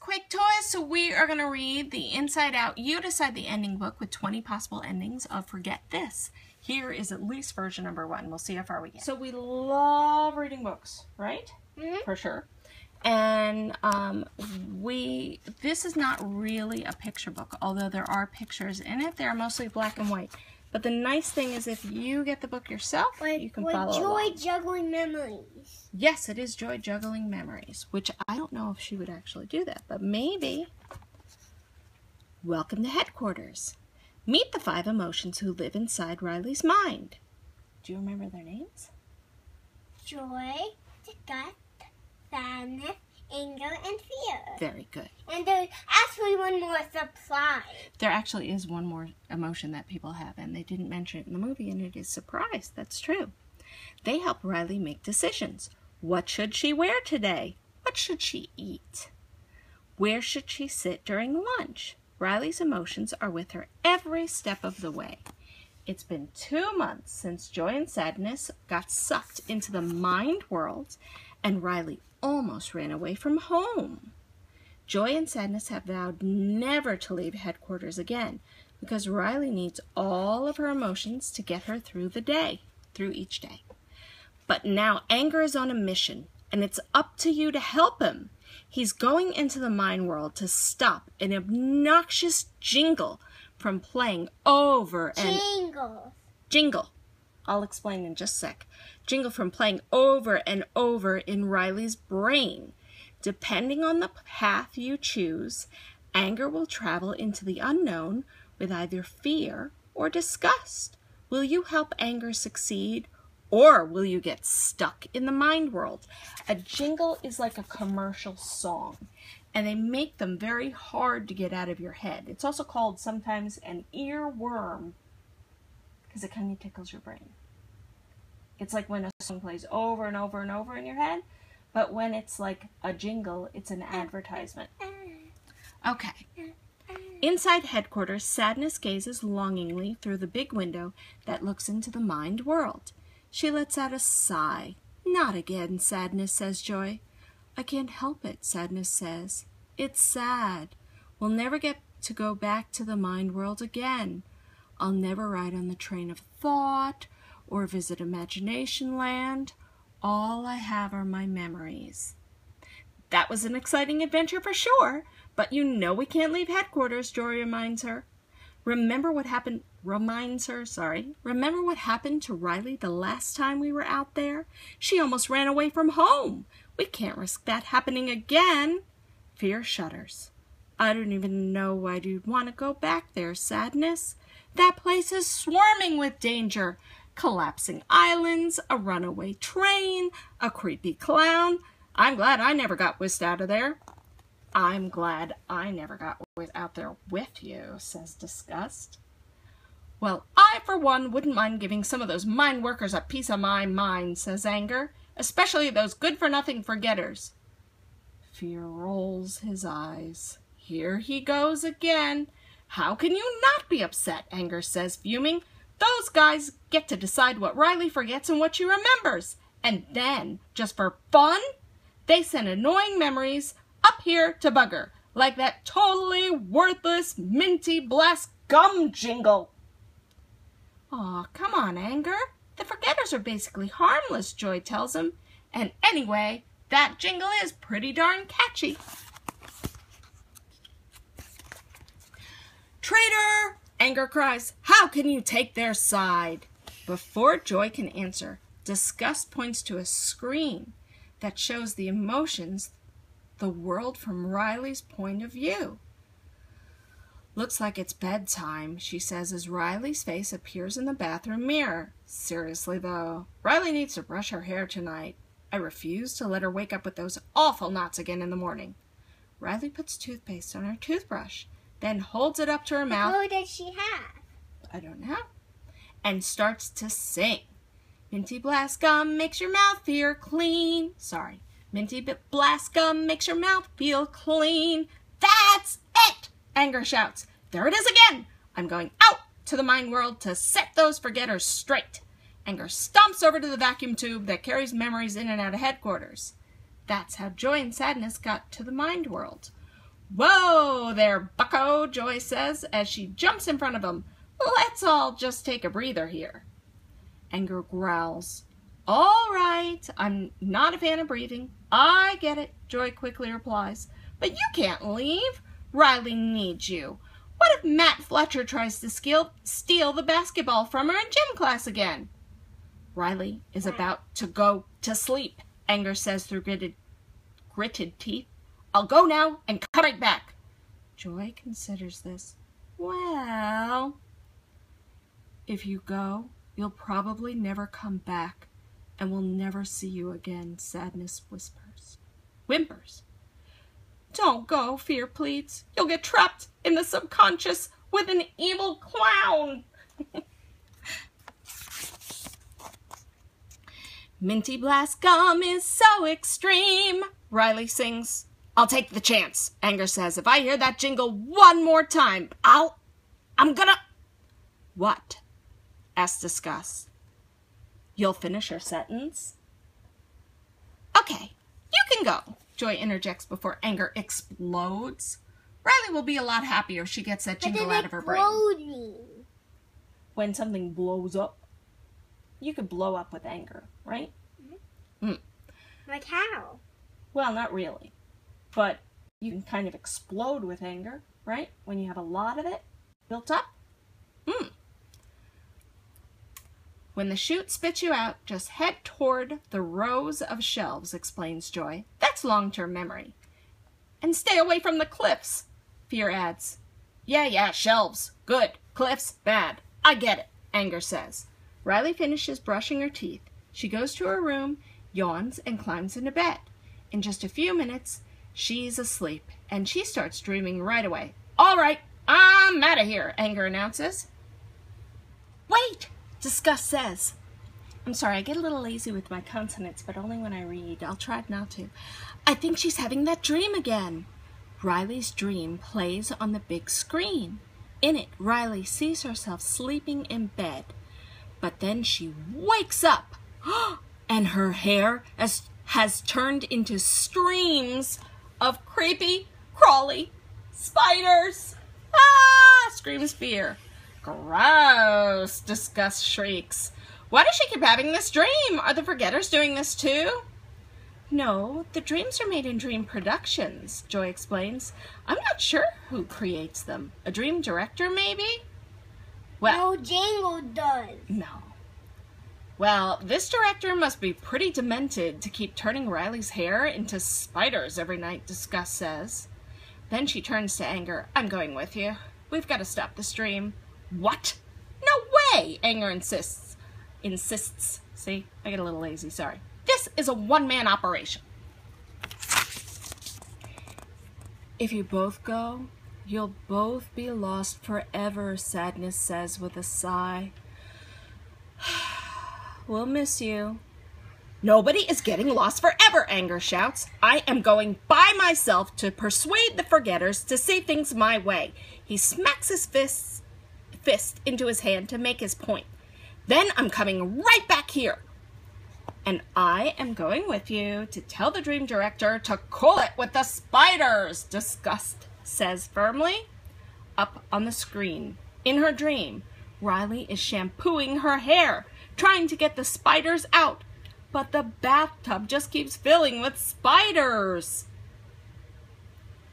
Quake Toys. So we are going to read the Inside Out You Decide the Ending book with 20 possible endings of Forget This. Here is at least version number one. We'll see how far we get. So we love reading books, right? Mhm. For sure. And um, we, this is not really a picture book, although there are pictures in it. They're mostly black and white. But the nice thing is if you get the book yourself, Like, you can follow joy along. juggling memories. Yes, it is Joy juggling memories, which I don't know if she would actually do that, but maybe. Welcome to headquarters. Meet the five emotions who live inside Riley's mind. Do you remember their names? Joy, disgust, sadness, anger, and fear. Very good. And there's actually one more surprise. There actually is one more emotion that people have, and they didn't mention it in the movie, and it is surprise. That's true. They help Riley make decisions. What should she wear today? What should she eat? Where should she sit during lunch? Riley's emotions are with her every step of the way. It's been two months since Joy and Sadness got sucked into the mind world, and Riley almost ran away from home. Joy and Sadness have vowed never to leave headquarters again because Riley needs all of her emotions to get her through the day, through each day. But now Anger is on a mission, and it's up to you to help him. He's going into the mind world to stop an obnoxious jingle from playing over and Jingles. jingle. I'll explain in just a sec. Jingle from playing over and over in Riley's brain. Depending on the path you choose, anger will travel into the unknown with either fear or disgust. Will you help anger succeed or will you get stuck in the mind world? A jingle is like a commercial song and they make them very hard to get out of your head. It's also called sometimes an earworm because it kind of tickles your brain. It's like when a song plays over and over and over in your head, but when it's like a jingle, it's an advertisement. Okay. Inside headquarters, Sadness gazes longingly through the big window that looks into the mind world. She lets out a sigh. Not again, Sadness, says Joy. I can't help it, Sadness says. It's sad. We'll never get to go back to the mind world again. I'll never ride on the train of thought or visit imagination land. All I have are my memories. That was an exciting adventure for sure, but you know we can't leave headquarters, Joy reminds her. Remember what happened, reminds her, sorry. Remember what happened to Riley the last time we were out there? She almost ran away from home. We can't risk that happening again. Fear shudders. I don't even know why you'd want to go back there, Sadness. That place is swarming with danger. Collapsing islands, a runaway train, a creepy clown. I'm glad I never got whisked out of there. I'm glad I never got out there with you, says Disgust. Well, I, for one, wouldn't mind giving some of those mine workers a piece of my mind, says Anger, especially those good-for-nothing forgetters. Fear rolls his eyes. Here he goes again. How can you not be upset? Anger says, fuming. Those guys get to decide what Riley forgets and what she remembers. And then, just for fun, they send annoying memories up here to bugger, like that totally worthless minty blast gum jingle. Aw, come on, Anger. The forgetters are basically harmless, Joy tells him. And anyway, that jingle is pretty darn catchy. Traitor! Anger cries, How can you take their side? Before Joy can answer, Disgust points to a screen that shows the emotions, the world from Riley's point of view. Looks like it's bedtime, she says as Riley's face appears in the bathroom mirror. Seriously, though, Riley needs to brush her hair tonight. I refuse to let her wake up with those awful knots again in the morning. Riley puts toothpaste on her toothbrush, then holds it up to her mouth. Who does she have? I don't know. And starts to sing. Minty Blast Gum makes your mouth feel clean. Sorry. Minty Blast Gum makes your mouth feel clean. That's it! Anger shouts. There it is again! I'm going out to the mind world to set those forgetters straight. Anger stomps over to the vacuum tube that carries memories in and out of headquarters. That's how joy and sadness got to the mind world. Whoa there, bucko, Joy says as she jumps in front of him. Let's all just take a breather here. Anger growls. All right, I'm not a fan of breathing. I get it, Joy quickly replies. But you can't leave. Riley needs you. What if Matt Fletcher tries to steal, steal the basketball from her in gym class again? Riley is hmm. about to go to sleep, Anger says through gritted, gritted teeth. I'll go now and come right back. Joy considers this. Well, if you go, you'll probably never come back and we'll never see you again, sadness whispers. Whimpers. Don't go, fear pleads. You'll get trapped in the subconscious with an evil clown. Minty Blast Gum is so extreme, Riley sings. I'll take the chance, Anger says. If I hear that jingle one more time, I'll. I'm gonna. What? asks Disgust. You'll finish your sentence? Okay, you can go, Joy interjects before anger explodes. Riley will be a lot happier if she gets that jingle out of her brain. Exploding. When something blows up, you could blow up with anger, right? Mm-hmm. Like how? Well, not really. But you can kind of explode with anger, right? When you have a lot of it built up. Hmm. When the chute spits you out, just head toward the rows of shelves, explains Joy. That's long term memory. And stay away from the cliffs, Fear adds. Yeah, yeah, shelves. Good. Cliffs, bad. I get it, Anger says. Riley finishes brushing her teeth. She goes to her room, yawns, and climbs into bed. In just a few minutes, she's asleep, and she starts dreaming right away. All right, I'm out of here, Anger announces. Wait, Disgust says. I'm sorry, I get a little lazy with my consonants, but only when I read. I'll try not to. I think she's having that dream again. Riley's dream plays on the big screen. In it, Riley sees herself sleeping in bed, but then she wakes up, and her hair has, has turned into streams of creepy, crawly spiders. Ah! screams Fear. Gross, Disgust shrieks. Why does she keep having this dream? Are the Forgetters doing this too? No, the dreams are made in Dream Productions, Joy explains. I'm not sure who creates them. A dream director, maybe? Well, No jingle does. no. Well, this director must be pretty demented to keep turning Riley's hair into spiders every night, Disgust says. Then she turns to Anger. I'm going with you. We've got to stop this dream. What? No way, Anger insists. Insists. See, I get a little lazy, sorry. This is a one man operation. If you both go, you'll both be lost forever, Sadness says with a sigh. We'll miss you. Nobody is getting lost forever, Anger shouts. I am going by myself to persuade the forgetters to see things my way. He smacks his fists, fist into his hand to make his point. Then I'm coming right back here. And I am going with you to tell the dream director to cool it with the spiders, Disgust says firmly. Up on the screen, in her dream, Riley is shampooing her hair, trying to get the spiders out. But the bathtub just keeps filling with spiders.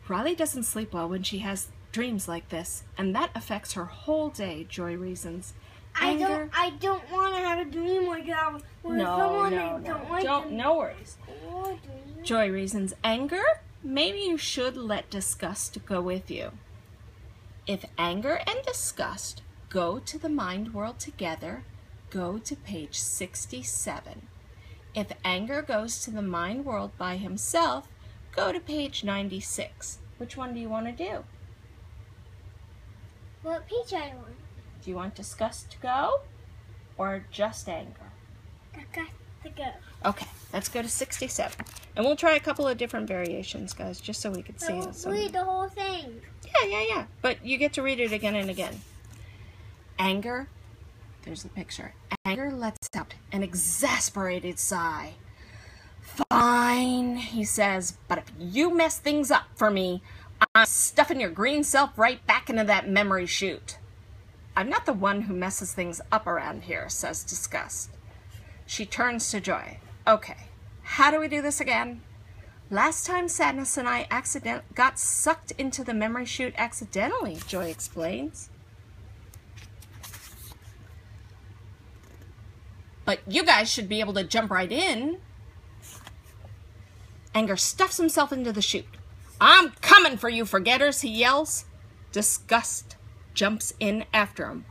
Riley doesn't sleep well when she has dreams like this, and that affects her whole day, Joy reasons. I Anger- don't. I don't want to have a dream like that with No, someone no, I no. don't like. Don't, them. no worries. Or. Joy reasons anger, maybe you should let disgust go with you. If anger and disgust go to the mind world together, go to page 67. If anger goes to the mind world by himself, go to page 96. Which one do you want to do? What peach I want? Do you want disgust to go or just anger? Got to go. Okay, let's go to 67. And we'll try a couple of different variations, guys, just so we could see I some. read the whole thing. Yeah, yeah, yeah. But you get to read it again and again. Anger, there's the picture. Anger lets out an exasperated sigh. Fine, he says, but if you mess things up for me, I'm stuffing your green self right back into that memory chute. I'm not the one who messes things up around here, says Disgust. She turns to Joy. Okay, how do we do this again? Last time Sadness and I accident got sucked into the memory chute accidentally, Joy explains. But you guys should be able to jump right in. Anger stuffs himself into the chute. I'm coming for you, forgetters, he yells. Disgust jumps in after him.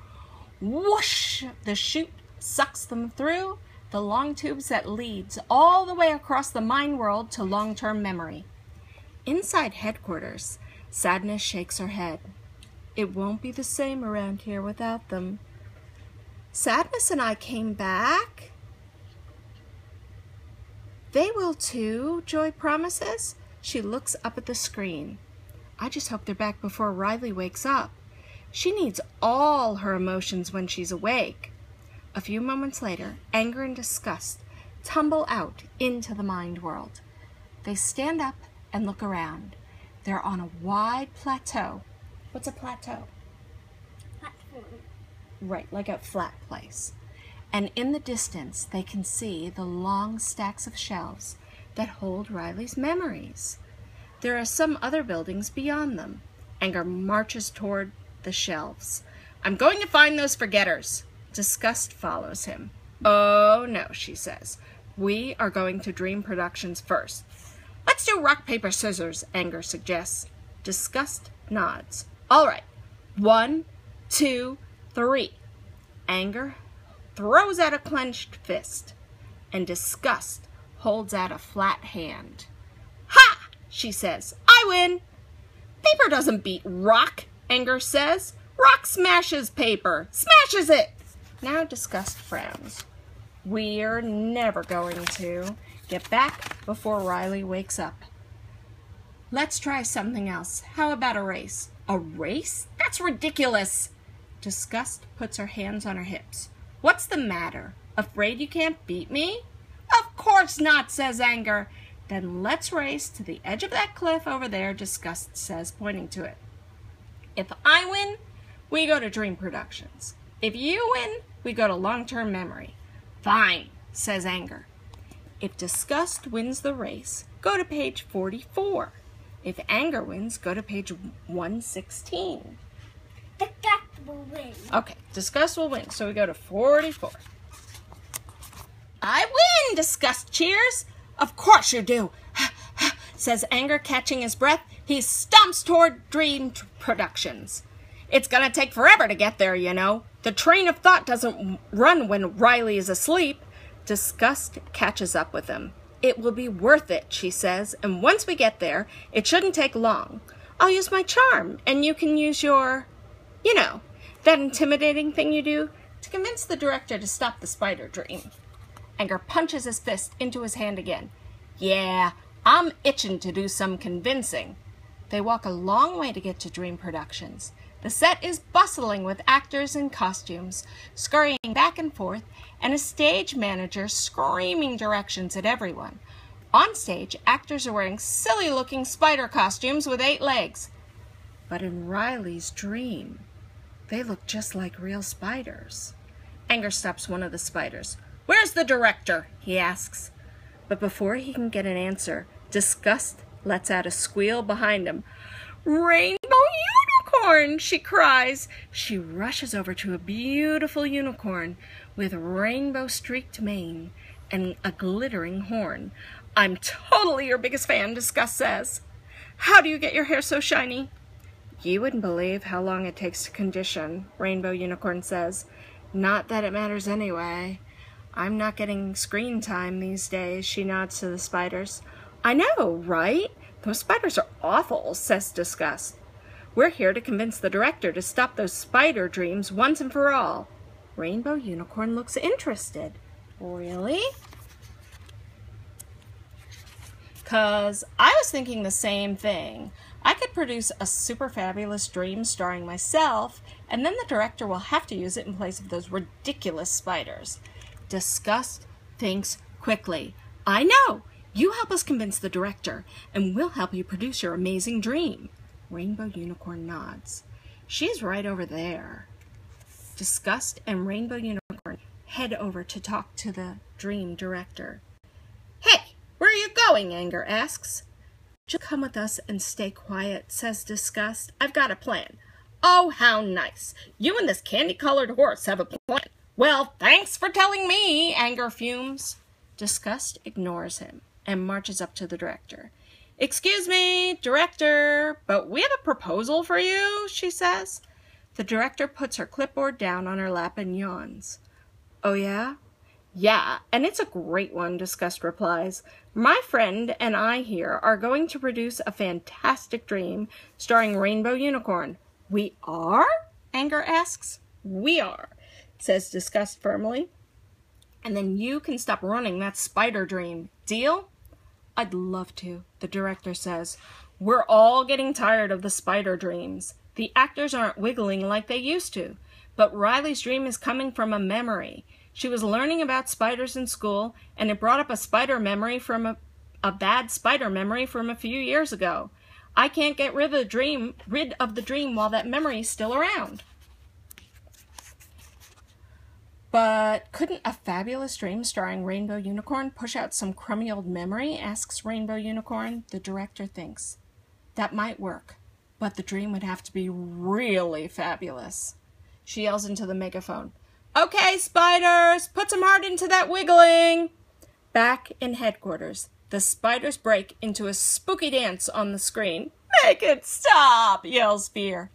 Whoosh! The chute sucks them through the long tubes that leads all the way across the mind world to long-term memory. Inside headquarters, Sadness shakes her head. It won't be the same around here without them. Sadness and I came back. They will too, Joy promises. She looks up at the screen. I just hope they're back before Riley wakes up. She needs all her emotions when she's awake. A few moments later, anger and disgust tumble out into the mind world. They stand up and look around. They're on a wide plateau. What's a plateau? Right, like a flat place. And in the distance, they can see the long stacks of shelves that hold Riley's memories. There are some other buildings beyond them. Anger marches toward the shelves. I'm going to find those forgetters. Disgust follows him. Oh no, she says. We are going to Dream Productions first. Let's do rock, paper, scissors, Anger suggests. Disgust nods. All right. One, two, three. Anger throws out a clenched fist, and Disgust holds out a flat hand. Ha! she says. I win. Paper doesn't beat rock, Anger says. Rock smashes paper, smashes it. Now Disgust frowns. We're never going to get back before Riley wakes up. Let's try something else. How about a race? A race? That's ridiculous. Disgust puts her hands on her hips. What's the matter? Afraid you can't beat me? Of course not, says Anger. Then let's race to the edge of that cliff over there, Disgust says, pointing to it. If I win, we go to Dream Productions. If you win, we go to long-term memory. Fine, says Anger. If Disgust wins the race, go to page 44. If Anger wins, go to page 116. Will win. Okay, Disgust will win, so we go to 44. I win, Disgust cheers. Of course you do, says Anger, catching his breath. He stomps toward Dream Productions. It's gonna take forever to get there, you know. The train of thought doesn't run when Riley is asleep. Disgust catches up with him. It will be worth it, she says, and once we get there, it shouldn't take long. I'll use my charm, and you can use your, you know, that intimidating thing you do to convince the director to stop the spider dream. Anger punches his fist into his hand again. Yeah, I'm itching to do some convincing. They walk a long way to get to Dream Productions. The set is bustling with actors in costumes, scurrying back and forth, and a stage manager screaming directions at everyone. On stage, actors are wearing silly looking spider costumes with eight legs. But in Riley's dream, they look just like real spiders. Anger stops one of the spiders. Where's the director? he asks. But before he can get an answer, Disgust lets out a squeal behind him. Rainbow unicorn, she cries. She rushes over to a beautiful unicorn with rainbow streaked mane and a glittering horn. I'm totally your biggest fan, Disgust says. How do you get your hair so shiny? You wouldn't believe how long it takes to condition, Rainbow Unicorn says. Not that it matters anyway. I'm not getting screen time these days, she nods to the spiders. I know, right? Those spiders are awful, says Disgust. We're here to convince the director to stop those spider dreams once and for all. Rainbow Unicorn looks interested. Really? Because I was thinking the same thing. I could produce a super fabulous dream starring myself, and then the director will have to use it in place of those ridiculous spiders. Disgust thinks quickly. I know! You help us convince the director, and we'll help you produce your amazing dream. Rainbow Unicorn nods. She's right over there. Disgust and Rainbow Unicorn head over to talk to the dream director. Hey, where are you going? Anger asks. Just come with us and stay quiet, says Disgust. I've got a plan. Oh, how nice. You and this candy colored horse have a plan. Well, thanks for telling me, Anger fumes. Disgust ignores him and marches up to the director. Excuse me, director, but we have a proposal for you, she says. The director puts her clipboard down on her lap and yawns. Oh, yeah? Yeah, and it's a great one, Disgust replies. My friend and I here are going to produce a fantastic dream starring Rainbow Unicorn. We are? Anger asks. We are, says Disgust firmly. And then you can stop running that spider dream. Deal? I'd love to, the director says. We're all getting tired of the spider dreams. The actors aren't wiggling like they used to. But Riley's dream is coming from a memory. She was learning about spiders in school, and it brought up a spider memory from a, a bad spider memory from a few years ago. I can't get rid of the dream, rid of the dream while that memory is still around. But couldn't a fabulous dream starring Rainbow Unicorn push out some crummy old memory? asks Rainbow Unicorn. The director thinks. That might work, but the dream would have to be really fabulous. She yells into the megaphone. Okay, spiders, put some heart into that wiggling. Back in headquarters, the spiders break into a spooky dance on the screen. Make it stop, yells Fear.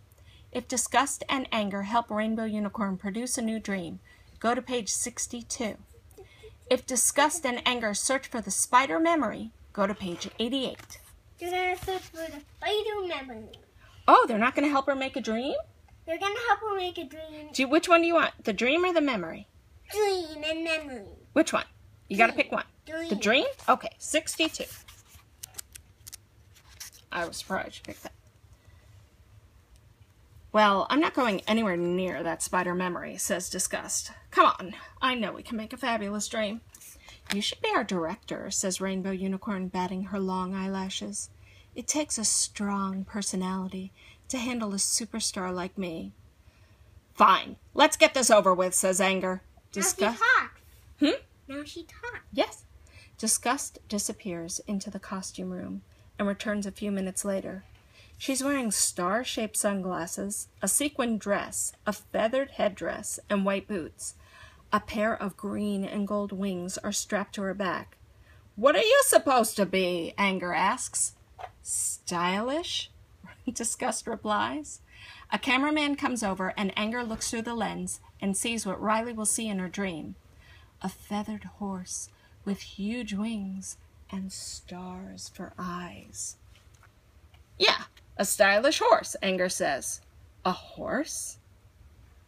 If disgust and anger help Rainbow Unicorn produce a new dream, go to page 62. If disgust and anger search for the spider memory, go to page 88. You're gonna search for the spider memory. Oh, they're not going to help her make a dream? They're gonna help her make a dream. Do you, which one do you want? The dream or the memory? Dream and memory. Which one? You got to pick one. Dream. The dream? Okay, 62. I was surprised you picked that. Well, I'm not going anywhere near that spider memory, says Disgust. Come on, I know we can make a fabulous dream. You should be our director, says Rainbow Unicorn, batting her long eyelashes. It takes a strong personality to handle a superstar like me. Fine, let's get this over with, says Anger. Disgust. Now she talks. Hmm? Now she talks. Yes. Disgust disappears into the costume room and returns a few minutes later. She's wearing star shaped sunglasses, a sequined dress, a feathered headdress, and white boots. A pair of green and gold wings are strapped to her back. What are you supposed to be? Anger asks. Stylish? Disgust replies. A cameraman comes over, and Anger looks through the lens and sees what Riley will see in her dream a feathered horse with huge wings and stars for eyes. Yeah, a stylish horse, Anger says. A horse?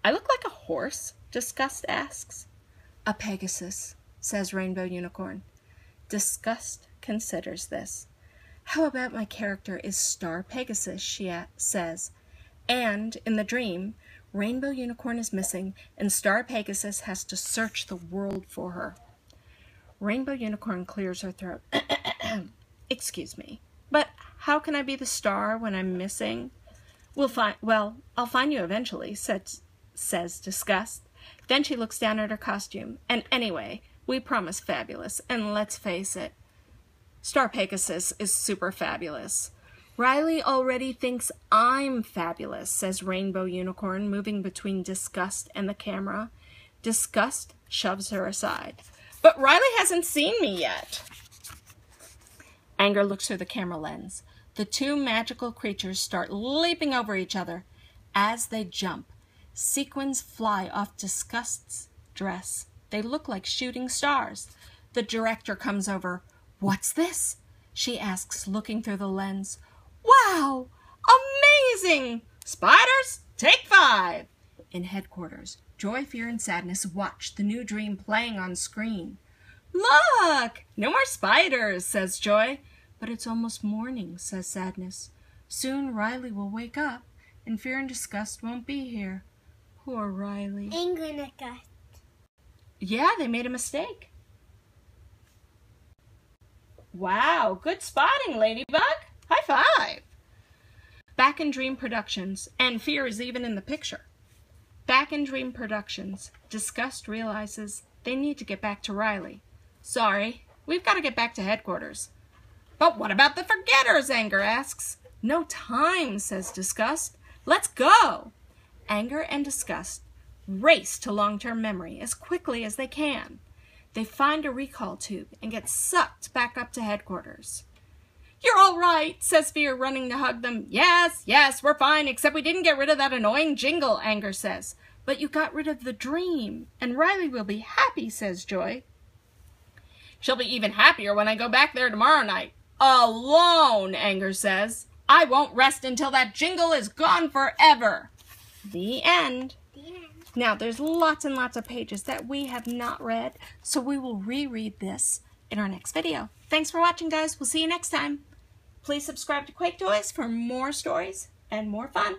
I look like a horse? Disgust asks. A Pegasus, says Rainbow Unicorn. Disgust considers this. How about my character is Star Pegasus, she says. And in the dream, Rainbow Unicorn is missing, and Star Pegasus has to search the world for her. Rainbow Unicorn clears her throat. Excuse me, but how can I be the star when I'm missing? We'll find. Well, I'll find you eventually," said, says Disgust. Then she looks down at her costume. And anyway, we promise fabulous, and let's face it, Star Pegasus is super fabulous. Riley already thinks I'm fabulous, says Rainbow Unicorn, moving between Disgust and the camera. Disgust shoves her aside. But Riley hasn't seen me yet. Anger looks through the camera lens. The two magical creatures start leaping over each other. As they jump, sequins fly off Disgust's dress. They look like shooting stars. The director comes over. What's this? She asks, looking through the lens. Wow! Amazing! Spiders, take five! In headquarters, Joy, Fear, and Sadness watch the new dream playing on screen. Look! No more spiders, says Joy. But it's almost morning, says Sadness. Soon Riley will wake up, and Fear and Disgust won't be here. Poor Riley. Anger and disgust. Yeah, they made a mistake. Wow, good spotting, Ladybug. High five. Back in Dream Productions, and fear is even in the picture. Back in Dream Productions, Disgust realizes they need to get back to Riley. Sorry, we've got to get back to headquarters. But what about the forgetters? Anger asks. No time, says Disgust. Let's go! Anger and Disgust race to long term memory as quickly as they can. They find a recall tube and get sucked back up to headquarters. You're all right, says Fear, running to hug them. Yes, yes, we're fine, except we didn't get rid of that annoying jingle, Anger says. But you got rid of the dream, and Riley will be happy, says Joy. She'll be even happier when I go back there tomorrow night. Alone, Anger says. I won't rest until that jingle is gone forever. The end. Now, there's lots and lots of pages that we have not read, so we will reread this in our next video. Thanks for watching, guys. We'll see you next time. Please subscribe to Quake Toys for more stories and more fun.